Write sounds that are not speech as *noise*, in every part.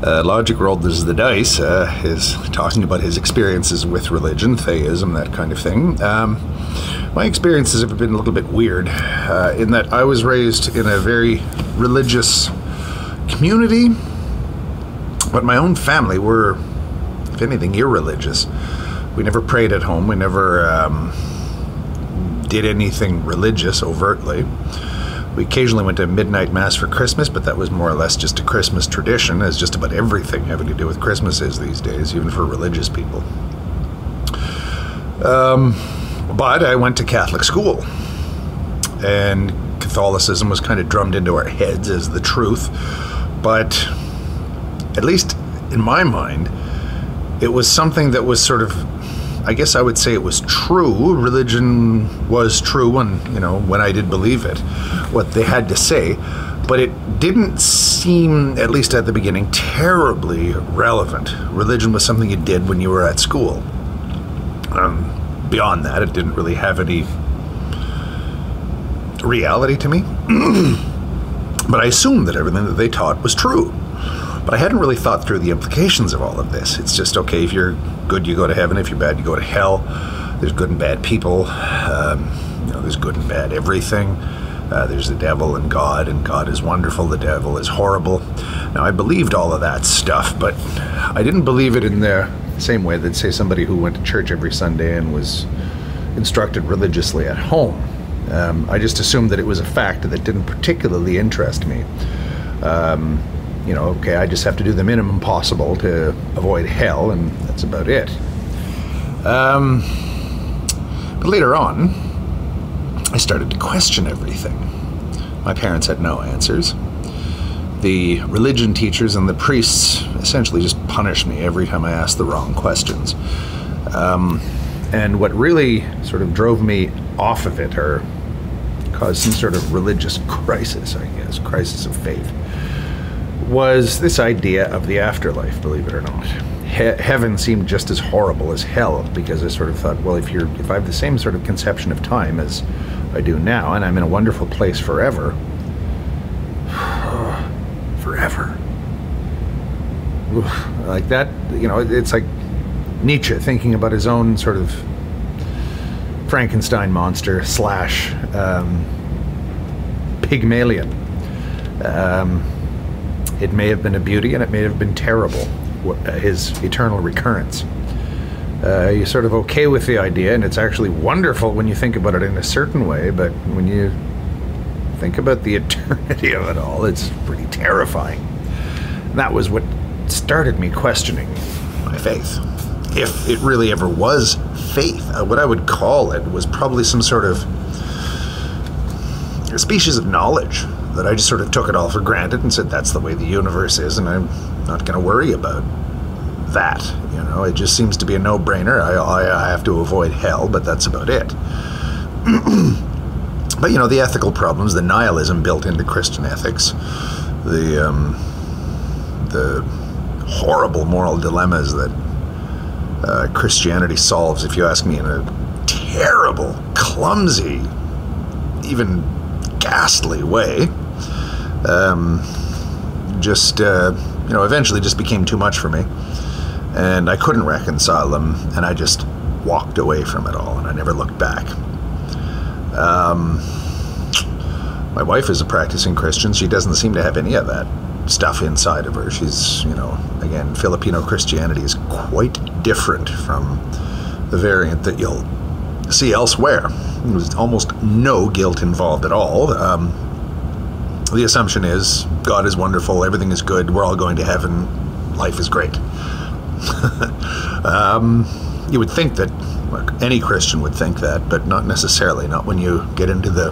Uh, Logic rolled this the dice, uh, is talking about his experiences with religion, theism, that kind of thing. Um, my experiences have been a little bit weird uh, in that I was raised in a very religious community, but my own family were, if anything, irreligious. We never prayed at home. We never um, did anything religious overtly. We occasionally went to midnight mass for Christmas, but that was more or less just a Christmas tradition, as just about everything having to do with Christmas is these days, even for religious people. Um, but I went to Catholic school, and Catholicism was kind of drummed into our heads as the truth. But at least in my mind, it was something that was sort of I guess I would say it was true. Religion was true, and you know when I did believe it, what they had to say, but it didn't seem, at least at the beginning, terribly relevant. Religion was something you did when you were at school. Um, beyond that, it didn't really have any reality to me. *clears throat* but I assumed that everything that they taught was true. But I hadn't really thought through the implications of all of this. It's just okay, if you're good, you go to heaven. If you're bad, you go to hell. There's good and bad people. Um, you know, there's good and bad everything. Uh, there's the devil and God, and God is wonderful, the devil is horrible. Now, I believed all of that stuff, but I didn't believe it in the same way that, say, somebody who went to church every Sunday and was instructed religiously at home. Um, I just assumed that it was a fact that didn't particularly interest me. Um, you know, okay, I just have to do the minimum possible to avoid hell, and that's about it. Um, but later on, I started to question everything. My parents had no answers. The religion teachers and the priests essentially just punished me every time I asked the wrong questions. Um, and what really sort of drove me off of it, or caused some sort of religious *laughs* crisis, I guess, crisis of faith, was this idea of the afterlife, believe it or not. He- heaven seemed just as horrible as hell because I sort of thought, well, if you're if I have the same sort of conception of time as I do now, and I'm in a wonderful place forever, *sighs* forever, like that, you know, it's like Nietzsche thinking about his own sort of Frankenstein monster slash um, Pygmalion. Um, it may have been a beauty and it may have been terrible, his eternal recurrence. Uh, you're sort of okay with the idea, and it's actually wonderful when you think about it in a certain way, but when you think about the *laughs* eternity of it all, it's pretty terrifying. And that was what started me questioning my faith. If it really ever was faith, uh, what I would call it was probably some sort of a species of knowledge that I just sort of took it all for granted and said that's the way the universe is, and I'm not going to worry about that. You know, it just seems to be a no-brainer. I, I, I have to avoid hell, but that's about it. *clears throat* but you know, the ethical problems, the nihilism built into Christian ethics, the um, the horrible moral dilemmas that uh, Christianity solves, if you ask me, in a terrible, clumsy, even ghastly way um, just uh, you know eventually just became too much for me, and I couldn't reconcile them, and I just walked away from it all, and I never looked back. Um, my wife is a practicing Christian. She doesn't seem to have any of that stuff inside of her. She's, you know, again, Filipino Christianity is quite different from the variant that you'll see elsewhere. There's almost no guilt involved at all. Um, the assumption is God is wonderful, everything is good, we're all going to heaven, life is great. *laughs* um, you would think that any Christian would think that, but not necessarily, not when you get into the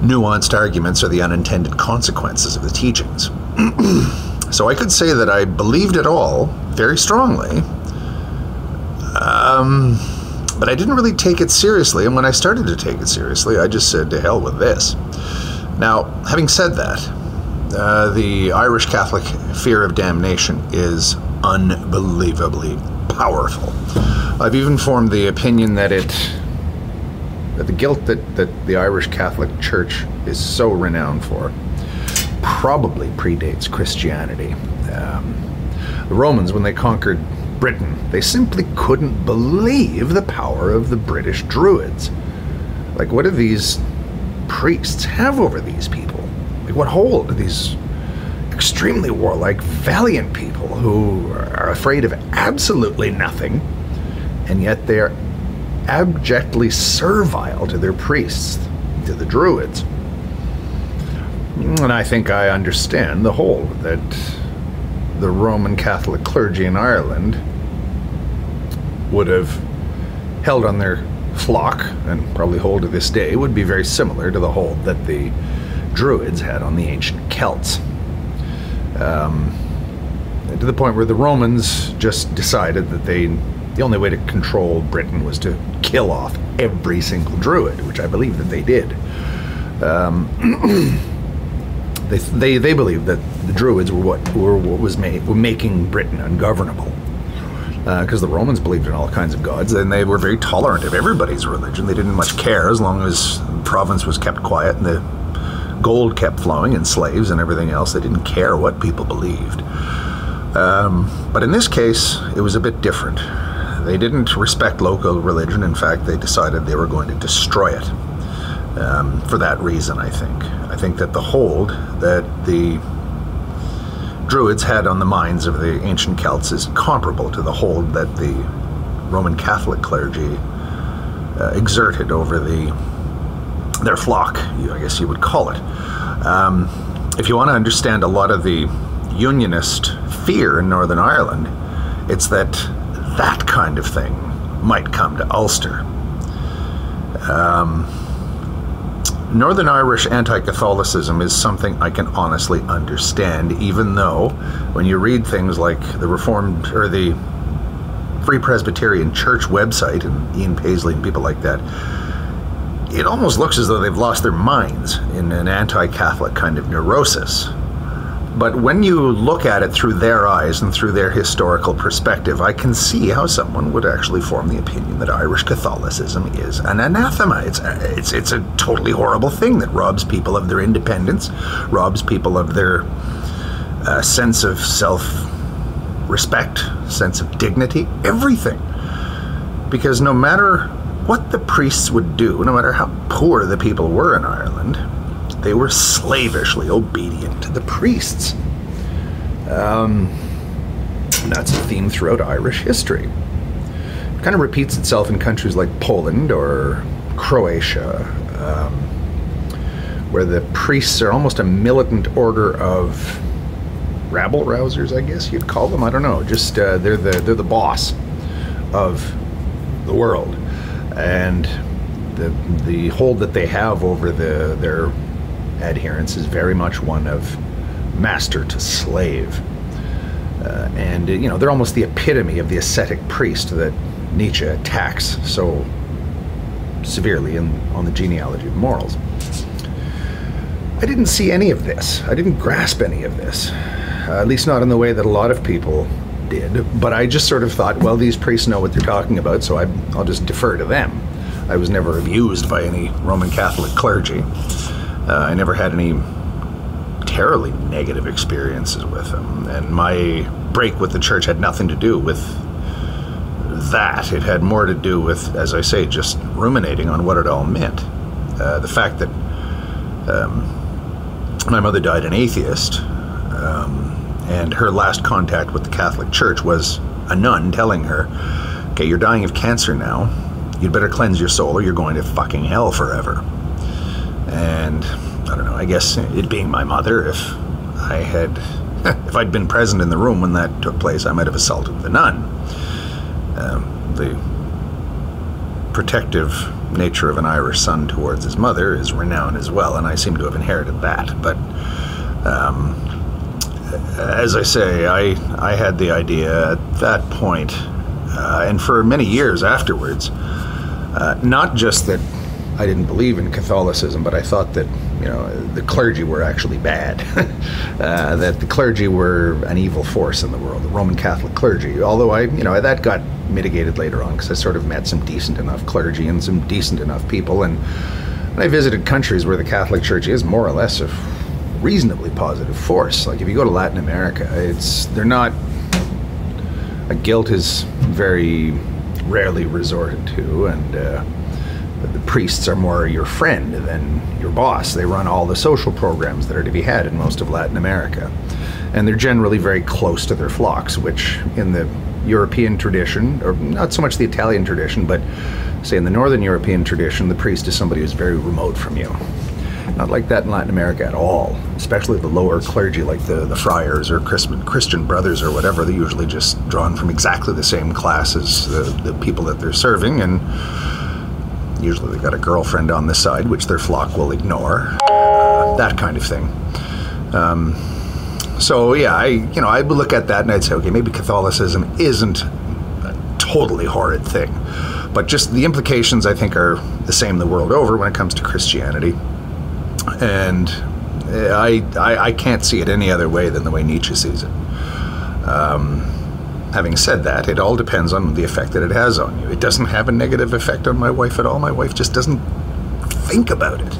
nuanced arguments or the unintended consequences of the teachings. *clears throat* so I could say that I believed it all very strongly, um, but I didn't really take it seriously. And when I started to take it seriously, I just said, to hell with this. Now, having said that, uh, the Irish Catholic fear of damnation is unbelievably powerful. I've even formed the opinion that it that the guilt that, that the Irish Catholic Church is so renowned for probably predates Christianity. Um, the Romans, when they conquered Britain, they simply couldn't believe the power of the British Druids. Like, what are these priests have over these people? Like, what hold do these extremely warlike, valiant people who are afraid of absolutely nothing, and yet they are abjectly servile to their priests, to the Druids? And I think I understand the hold that the Roman Catholic clergy in Ireland would have held on their flock, and probably hold to this day, would be very similar to the hold that the Druids had on the ancient Celts. Um, to the point where the Romans just decided that they the only way to control Britain was to kill off every single Druid, which I believe that they did. Um, *clears throat* They, they, they believed that the Druids were what were what was made, were making Britain ungovernable. Because uh, the Romans believed in all kinds of gods, and they were very tolerant of everybody's religion. They didn't much care as long as the province was kept quiet and the gold kept flowing and slaves and everything else. They didn't care what people believed. Um, but in this case, it was a bit different. They didn't respect local religion. In fact, they decided they were going to destroy it. Um, for that reason, I think. I think that the hold that the Druids had on the minds of the ancient Celts is comparable to the hold that the Roman Catholic clergy uh, exerted over the their flock, I guess you would call it. Um, if you want to understand a lot of the Unionist fear in Northern Ireland, it's that that kind of thing might come to Ulster. Um, Northern Irish anti Catholicism is something I can honestly understand, even though when you read things like the Reformed or the Free Presbyterian Church website and Ian Paisley and people like that, it almost looks as though they've lost their minds in an anti Catholic kind of neurosis. But when you look at it through their eyes and through their historical perspective, I can see how someone would actually form the opinion that Irish Catholicism is an anathema. It's a, it's it's a totally horrible thing that robs people of their independence, robs people of their uh, sense of self respect, sense of dignity, everything. Because no matter what the priests would do, no matter how poor the people were in Ireland, they were slavishly obedient to the priests. Um, that's a theme throughout Irish history. It kind of repeats itself in countries like Poland or Croatia, um, where the priests are almost a militant order of rabble rousers, I guess you'd call them. I don't know. Just uh, they're the they're the boss of the world, and the the hold that they have over the their adherents is very much one of master to slave. Uh, and, you know, they're almost the epitome of the ascetic priest that Nietzsche attacks so severely in, on the genealogy of morals. I didn't see any of this. I didn't grasp any of this, uh, at least not in the way that a lot of people did. But I just sort of thought, well, these priests know what they're talking about, so I, I'll just defer to them. I was never abused by any Roman Catholic clergy. Uh, I never had any terribly negative experiences with them, and my break with the church had nothing to do with that. It had more to do with, as I say, just ruminating on what it all meant. Uh, the fact that um, my mother died an atheist, um, and her last contact with the Catholic Church was a nun telling her, "Okay, you're dying of cancer now. You'd better cleanse your soul, or you're going to fucking hell forever." And I don't know, I guess it being my mother, if I had, *laughs* if I'd been present in the room when that took place, I might have assaulted the nun. Um, the protective nature of an Irish son towards his mother is renowned as well, and I seem to have inherited that. But um, as I say, I I had the idea at that point, uh, and for many years afterwards, uh, not just that I didn't believe in Catholicism, but I thought that you know the clergy were actually bad, *laughs* uh, that the clergy were an evil force in the world, the Roman Catholic clergy. Although I, you know, that got mitigated later on because I sort of met some decent enough clergy and some decent enough people, and, and I visited countries where the Catholic Church is more or less a reasonably positive force. Like if you go to Latin America, it's they're not. A guilt is very rarely resorted to, and uh, the priests are more your friend than your boss. They run all the social programs that are to be had in most of Latin America, and they're generally very close to their flocks, which in the European tradition, or not so much the Italian tradition, but say in the Northern European tradition, the priest is somebody who's very remote from you. Not like that in Latin America at all, especially the lower clergy, like the, the friars or Christian brothers or whatever. They're usually just drawn from exactly the same class as the, the people that they're serving, and usually they've got a girlfriend on the side, which their flock will ignore. Uh, that kind of thing. Um, so yeah, I you know I would look at that and I'd say, okay, maybe Catholicism isn't a totally horrid thing, but just the implications I think are the same the world over when it comes to Christianity, and I I, I can't see it any other way than the way Nietzsche sees it. Um, having said that, it all depends on the effect that it has on you. It doesn't have a negative effect on my wife at all. My wife just doesn't think about it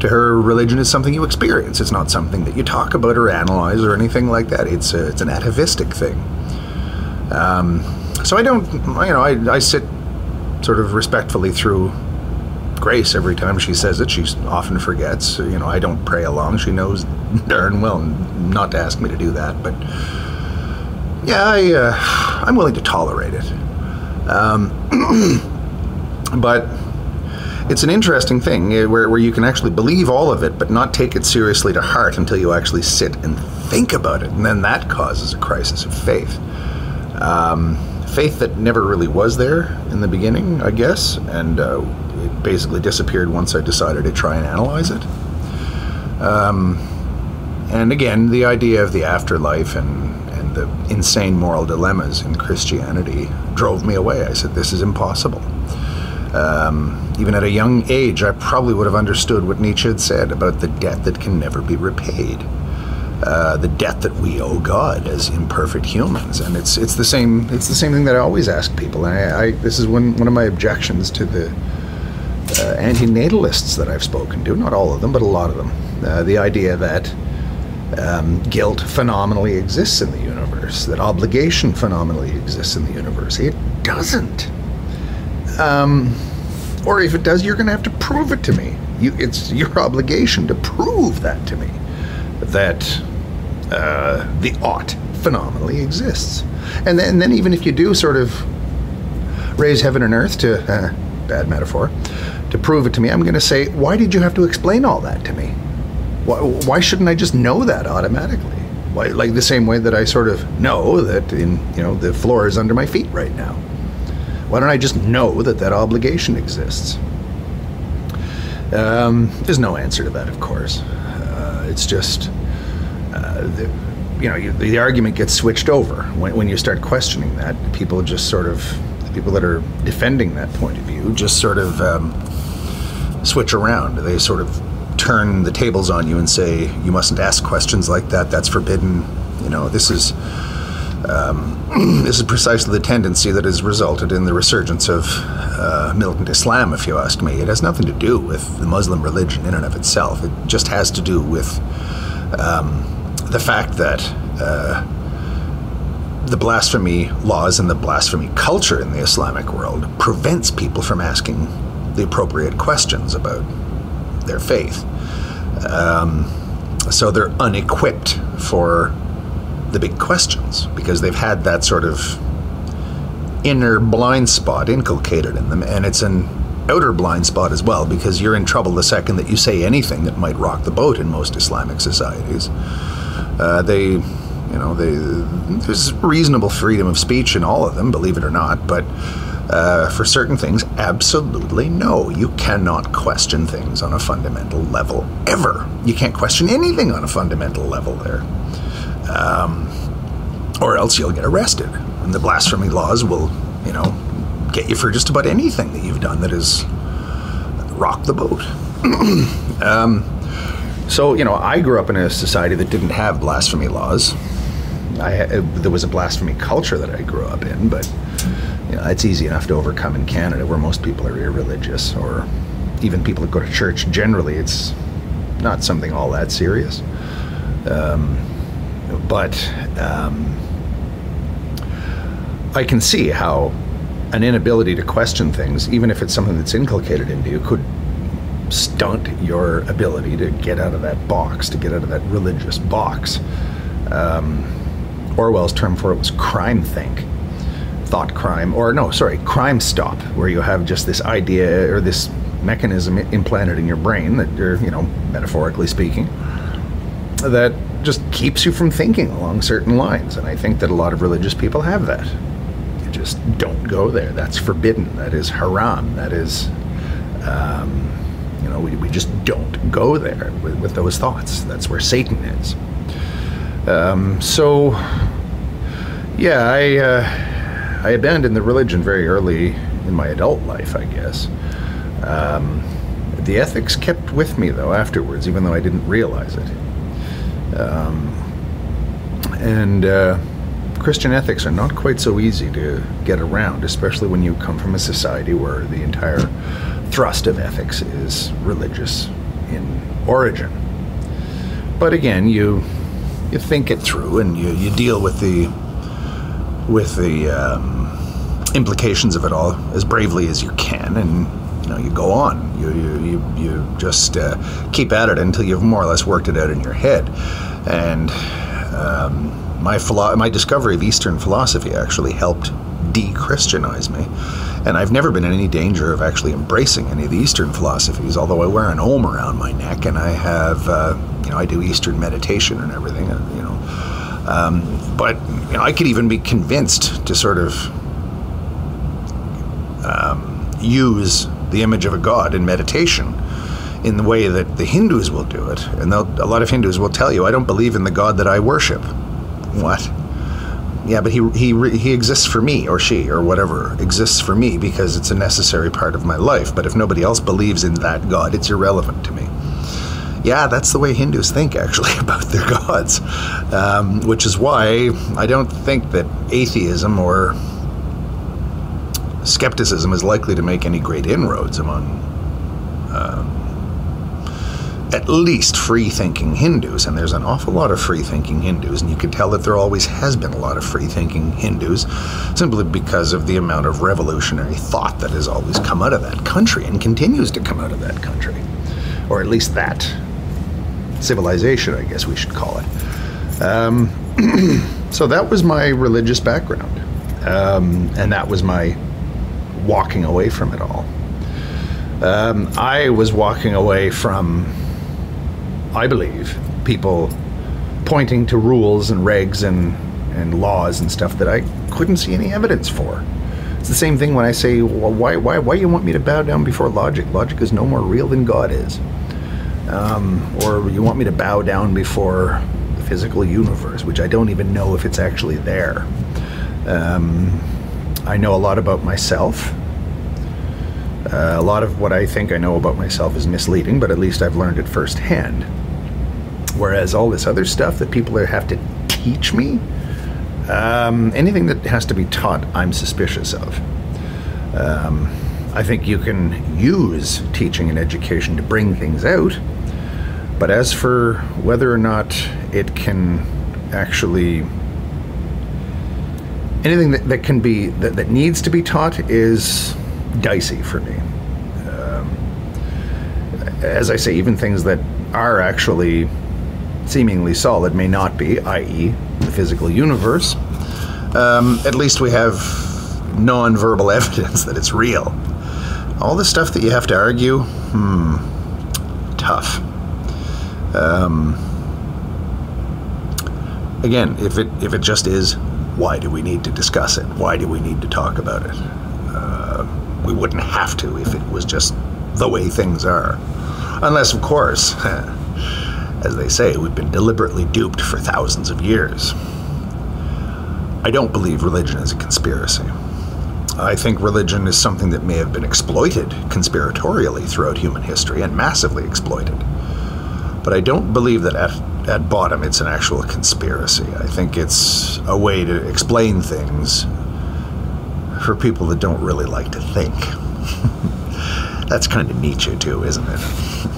to her, religion is something you experience. It's not something that you talk about or analyze or anything like that. It's a, it's an atavistic thing. Um, so I don't, you know, I, I sit sort of respectfully through Grace every time she says it. She often forgets. You know, I don't pray along. She knows *laughs* darn well not to ask me to do that. But yeah, I, uh, I'm willing to tolerate it. Um, *clears throat* but it's an interesting thing eh, where, where you can actually believe all of it, but not take it seriously to heart until you actually sit and think about it. And then that causes a crisis of faith. Um, faith that never really was there in the beginning, I guess, and uh, it basically disappeared once I decided to try and analyze it. Um, and again, the idea of the afterlife and, and the insane moral dilemmas in Christianity drove me away. I said, this is impossible. Um, even at a young age, I probably would have understood what Nietzsche had said about the debt that can never be repaid. Uh, the debt that we owe God as imperfect humans, and it's it's the same it's the same thing that I always ask people. And I, I this is one one of my objections to the uh, anti-natalists that I've spoken to. Not all of them, but a lot of them. Uh, the idea that um, guilt phenomenally exists in the universe, that obligation phenomenally exists in the universe. It doesn't. Um, or if it does, you're going to have to prove it to me. You, it's your obligation to prove that to me that uh, the ought phenomenally exists. And then, and then, even if you do sort of raise heaven and earth to, uh, *laughs* bad metaphor, to prove it to me, I'm going to say, why did you have to explain all that to me? Why, why shouldn't I just know that automatically? Like the same way that I sort of know that in you know the floor is under my feet right now. Why don't I just know that that obligation exists? Um, there's no answer to that, of course. Uh, it's just, uh, the, you know, you, the argument gets switched over when, when you start questioning that. People just sort of, the people that are defending that point of view just sort of um, switch around. They sort of turn the tables on you and say, you mustn't ask questions like that, that's forbidden. You know, this is um, *clears throat* this is precisely the tendency that has resulted in the resurgence of uh, militant Islam, if you ask me. It has nothing to do with the Muslim religion in and of itself. It just has to do with um, the fact that uh, the blasphemy laws and the blasphemy culture in the Islamic world prevents people from asking the appropriate questions about their faith. Um, so they're unequipped for the big questions because they've had that sort of inner blind spot inculcated in them, and it's an outer blind spot as well because you're in trouble the second that you say anything that might rock the boat in most Islamic societies. Uh, they, you know, they, there's reasonable freedom of speech in all of them, believe it or not, but uh, for certain things, absolutely no. You cannot question things on a fundamental level ever. You can't question anything on a fundamental level there um, or else you'll get arrested. And the blasphemy laws will, you know, get you for just about anything that you've done that has rocked the boat. *clears throat* um, so, you know, I grew up in a society that didn't have blasphemy laws. I, uh, there was a blasphemy culture that I grew up in, but you know, it's easy enough to overcome in Canada where most people are irreligious, or even people that go to church generally, it's not something all that serious. Um, but um, I can see how an inability to question things, even if it's something that's inculcated into you, could stunt your ability to get out of that box, to get out of that religious box. Um, Orwell's term for it was crime think, thought crime, or no, sorry, crime stop, where you have just this idea or this mechanism implanted in your brain that you're, you know, metaphorically speaking, that just keeps you from thinking along certain lines. And I think that a lot of religious people have that. You just don't go there. That's forbidden. That is haram. That is. Um, you know, we, we just don't go there with, with those thoughts. That's where Satan is. Um, so, yeah, I uh, I abandoned the religion very early in my adult life, I guess. Um, the ethics kept with me though afterwards, even though I didn't realize it. Um, and uh, Christian ethics are not quite so easy to get around, especially when you come from a society where the entire thrust of ethics is religious in origin. But again, you you think it through and you, you deal with the with the um, implications of it all as bravely as you can, and you know you go on. You you you, you just uh, keep at it until you've more or less worked it out in your head. And um, my philo- my discovery of Eastern philosophy actually helped de-Christianize me. And I've never been in any danger of actually embracing any of the Eastern philosophies, although I wear an om around my neck and I have, uh, you know, I do Eastern meditation and everything, know. Um, but you know, I could even be convinced to sort of um, use the image of a god in meditation in the way that the Hindus will do it. And a lot of Hindus will tell you, I don't believe in the god that I worship. What? yeah, but he he he exists for me or she or whatever exists for me because it's a necessary part of my life. But if nobody else believes in that God, it's irrelevant to me. Yeah, that's the way Hindus think actually *laughs* about their gods, um, which is why I don't think that atheism or skepticism is likely to make any great inroads among. Um, at least free thinking Hindus, and there's an awful lot of free thinking Hindus, and you can tell that there always has been a lot of free thinking Hindus simply because of the amount of revolutionary thought that has always come out of that country and continues to come out of that country, or at least that civilization, I guess we should call it. Um, *clears throat* so that was my religious background, um, and that was my walking away from it all. Um, I was walking away from I believe, people pointing to rules and regs and, and laws and stuff that I couldn't see any evidence for. It's the same thing when I say, well, why, why, why you want me to bow down before logic? Logic is no more real than God is. Um, or you want me to bow down before the physical universe, which I don't even know if it's actually there. Um, I know a lot about myself. Uh, a lot of what I think I know about myself is misleading, but at least I've learned it firsthand. Whereas all this other stuff that people have to teach me, um, anything that has to be taught, I'm suspicious of. Um, I think you can use teaching and education to bring things out, but as for whether or not it can actually anything that, that can be that, that needs to be taught is dicey for me. Um, as I say, even things that are actually seemingly solid may not be, i.e., the physical universe, um, at least we have non verbal *laughs* evidence that it's real. All the stuff that you have to argue, hmm, tough. Um, again, if it if it just is, why do we need to discuss it? Why do we need to talk about it? Uh, we wouldn't have to if it was just the way things are, unless, of course. *laughs* As they say, we've been deliberately duped for thousands of years. I don't believe religion is a conspiracy. I think religion is something that may have been exploited conspiratorially throughout human history and massively exploited. But I don't believe that at, at bottom it's an actual conspiracy. I think it's a way to explain things for people that don't really like to think. *laughs* That's kind of Nietzsche, too, isn't it?